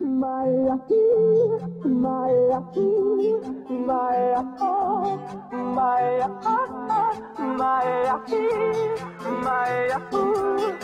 My ah, my ah, my oh, my Maraki, my Maraki, my Maraki,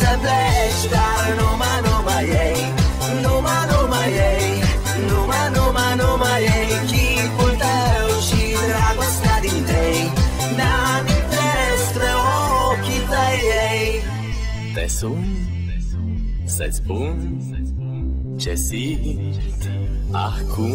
să pleci, dar numai, numai ei. Numai, numai ei. Numai, numai, numai ei. Chipul tău și dragostea din tei Mi-amintesc de ochii tăi ei. Te sun să-ți spun ce simt acum